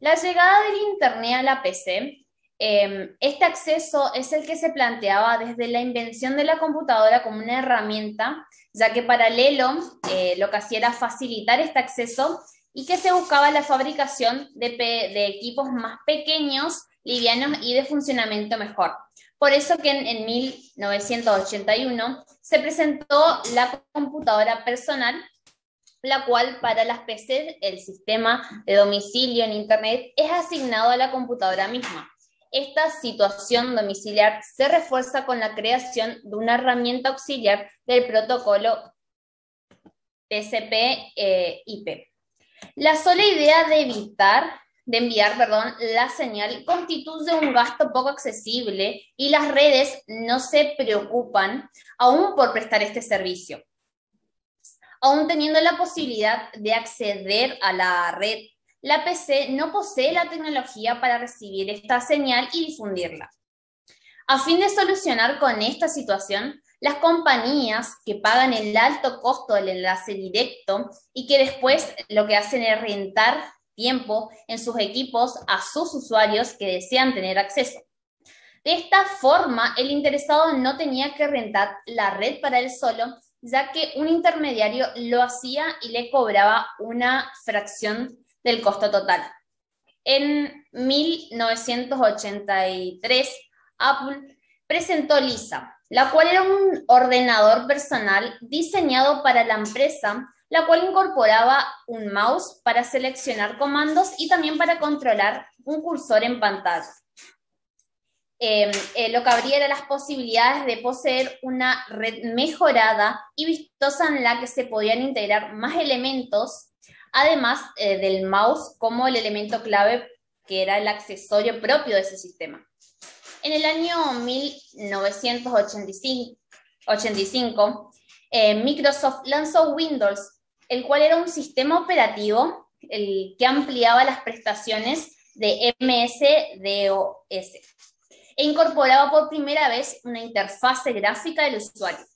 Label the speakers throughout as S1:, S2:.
S1: La llegada del Internet a la PC, em, este acceso es el que se planteaba desde la invención de la computadora como una herramienta, ya que paralelo eh, lo que hacía era facilitar este acceso y que se buscaba la fabricación de, de equipos más pequeños, livianos y de funcionamiento mejor. Por eso que en, 1981 se presentó la computadora personal, la cual para las PCs el sistema de domicilio en Internet es asignado a la computadora misma. Esta situación domiciliar se refuerza con la creación de una herramienta auxiliar del protocolo TCP/IP. Eh, la sola idea de evitar de enviar, perdón, la señal constituye un gasto poco accesible y las redes no se preocupan aún por prestar este servicio. Aún teniendo la posibilidad de acceder a la red, la PC no posee la tecnología para recibir esta señal y difundirla. A fin de solucionar con esta situación, las compañías que pagan el alto costo del enlace directo y que después lo que hacen es rentar tiempo en sus equipos a sus usuarios que desean tener acceso. De esta forma, el interesado no tenía que rentar la red para él solo, ya que un intermediario lo hacía y le cobraba una fracción del costo total. En 1983, Apple presentó Lisa, la cual era un ordenador personal diseñado para la empresa la cual incorporaba un mouse para seleccionar comandos y también para controlar un cursor en pantalla. Em, eh, lo que abría era las posibilidades de poseer una red mejorada y vistosa en la que se podían integrar más elementos, además eh, del mouse como el elemento clave que era el accesorio propio de ese sistema. En el año 1985, eh, Microsoft lanzó Windows el cual era un sistema operativo el que ampliaba las prestaciones de MS-DOS e incorporaba por primera vez una interfase gráfica del usuario.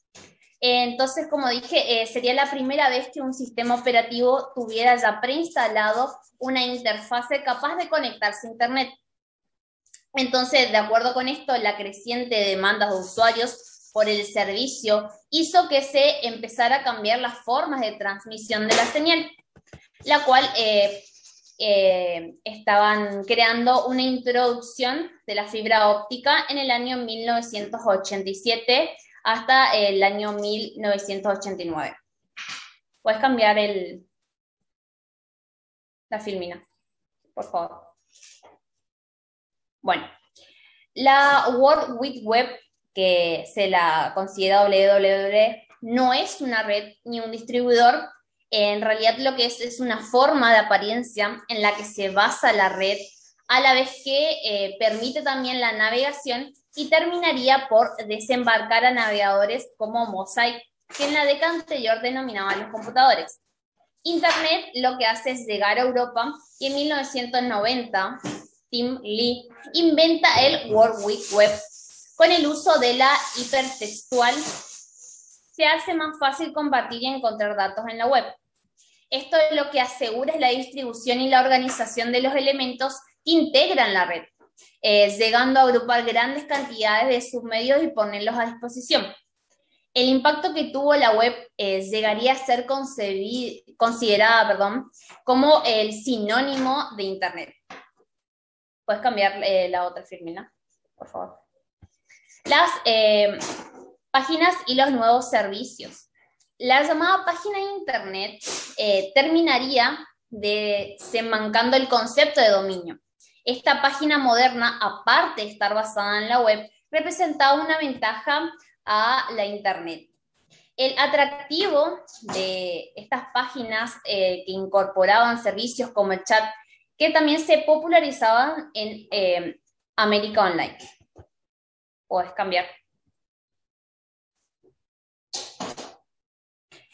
S1: Entonces, como dije, eh, sería la primera vez que un sistema operativo tuviera ya preinstalado una interfase capaz de conectarse a Internet. Entonces, de acuerdo con esto, la creciente demanda de usuarios por el servicio hizo que se empezara a cambiar las formas de transmisión de la señal, la cual eh, eh, estaban creando una introducción de la fibra óptica en el año 1987 hasta el año 1989. Puedes cambiar el, la filmina, por favor. Bueno, la World Wide Web que se la considera WWW, no es una red ni un distribuidor, en realidad lo que es es una forma de apariencia en la que se basa la red, a la vez que eh, permite también la navegación y terminaría por desembarcar a navegadores como Mosaic, que en la década anterior denominaban los computadores. Internet lo que hace es llegar a Europa y en 1990 Tim Lee inventa el World Wide Web con el uso de la hipertextual se hace más fácil compartir y encontrar datos en la web. Esto es lo que asegura es la distribución y la organización de los elementos que integran la red, eh, llegando a agrupar grandes cantidades de sus medios y ponerlos a disposición. El impacto que tuvo la web eh, llegaría a ser considerada perdón, como el sinónimo de Internet. Puedes cambiar eh, la otra firmina, por favor las páginas y los nuevos servicios. La llamada página de Internet eh, terminaría desemancando el concepto de dominio. Esta página moderna, aparte de estar basada en la web, representaba una ventaja a la Internet. El atractivo de estas páginas eh, que incorporaban servicios como el chat, que también se popularizaban en América Online puedes cambiar.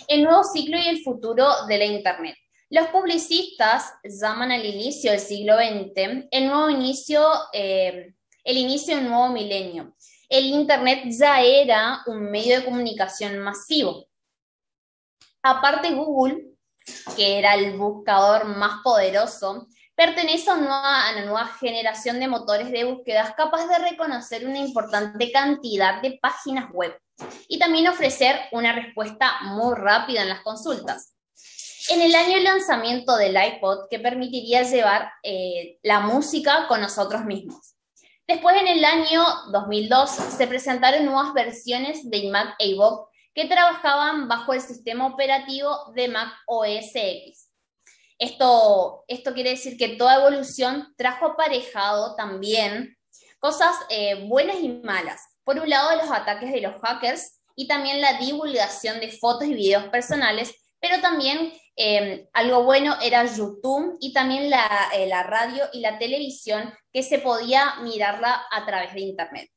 S1: El nuevo ciclo y el futuro de la Internet. Los publicistas llaman al inicio del siglo XX el nuevo inicio, eh, el inicio de un nuevo milenio. El Internet ya era un medio de comunicación masivo. Aparte Google, que era el buscador más poderoso, pertenece a una, nueva generación de motores de búsquedas capaz de reconocer una importante cantidad de páginas web y también ofrecer una respuesta muy rápida en las consultas. En el año de lanzamiento del iPod, que permitiría llevar eh, la música con nosotros mismos. Después, en el año 2002, se presentaron nuevas versiones de Mac iVoox que trabajaban bajo el sistema operativo de Mac OS X. Esto, esto quiere decir que toda evolución trajo aparejado también cosas eh, buenas y malas. Por un lado, los ataques de los hackers y también la divulgación de fotos y videos personales, pero también eh, algo bueno era YouTube y también la, eh, la radio y la televisión que se podía mirarla a través de Internet.